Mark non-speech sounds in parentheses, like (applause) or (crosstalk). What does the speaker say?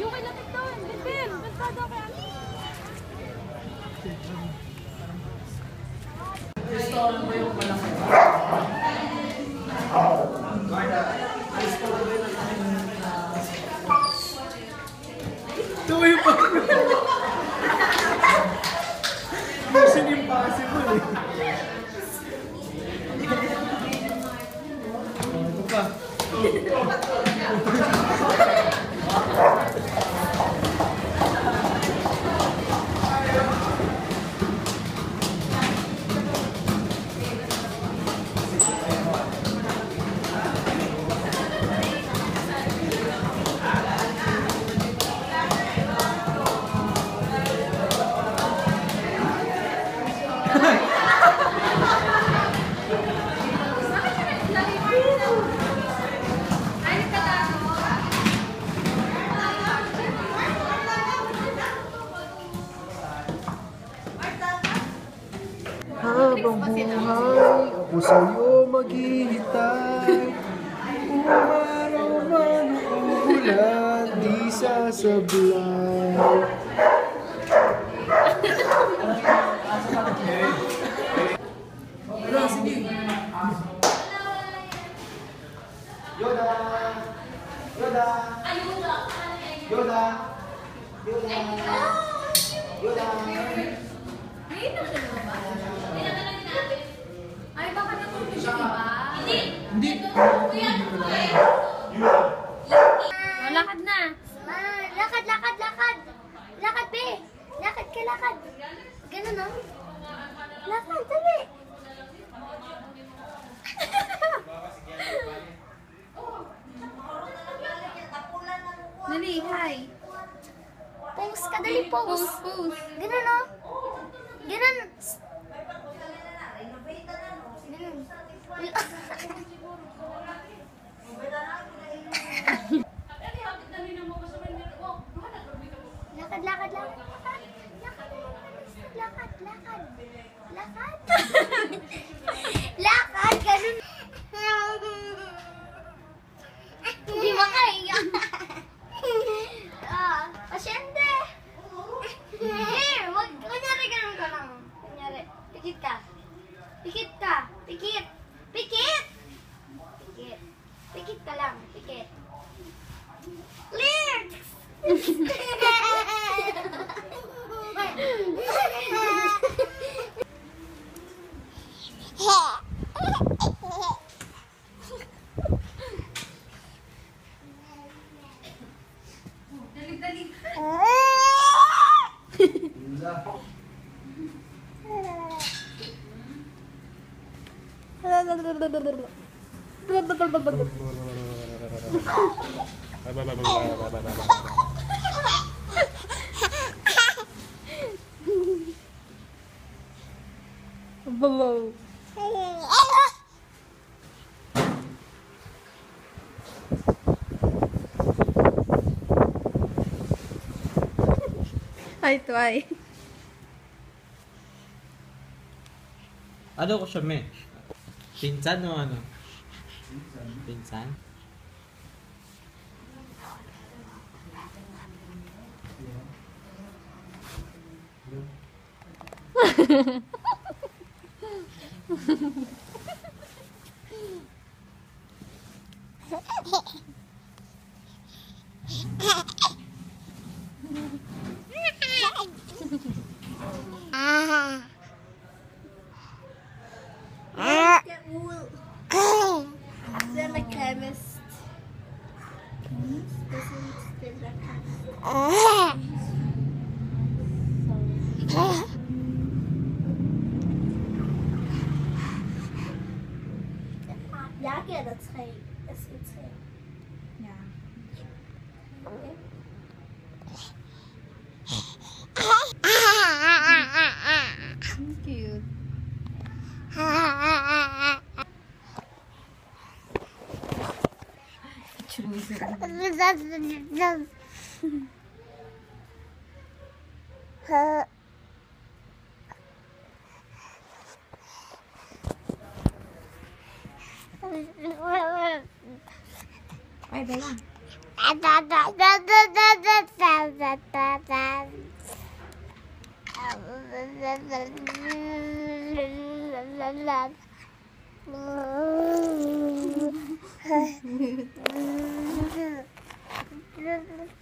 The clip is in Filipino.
Yung kay lapit doon. Bilbil. Bilbado kay Ani. Ito yung pag... (laughs) Mission impossible eh. Habang buhay, ako sa'yo maghihintay. Umaraw man o ulan, di sasablay. Wala, sige. Yoda! Yoda! Yoda! Yoda! Yoda! Ay, baka natulog siya, di ba? Hindi. Hindi. Lakad na. Lakad, lakad, lakad. Lakad, be. Lakad ka, lakad. Ganun, no? Lakad, dali. Dali, hi. Pose ka, dali, pose. Pose, pose. Ganun, no? Ganun. Ganun. (laughs) Eh, wag, kunyari ganun ka lang. Kunyari, pikit ka. Pikit ka. Pikit. Pikit. Pikit. Pikit ka lang. Pikit. Clear! Hai Below. Ano ko siya, me? Pinsan o ano? Pinsan? Then (laughs) Jeg giver dig tre. Jeg skal tre. Ja. Okay. (laughs) 不是，不是，不是，不是。哎，别浪！哒哒哒哒哒哒哒哒哒哒！啊啦啦啦啦啦啦！嗯，嗯。(laughs)